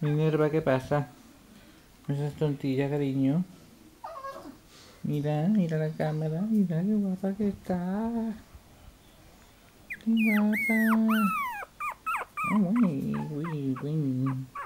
Minerva, ¿qué pasa? Esas tontillas, cariño. Mira, mira la cámara, mira qué guapa que está. Qué guapa. Ah, uy, uy, uy.